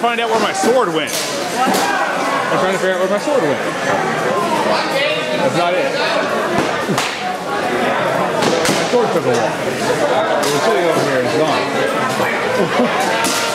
Trying to find out where my sword went. I'm trying to figure out where my sword went. That's not it. my sword took a walk. It was sitting over here and it's gone.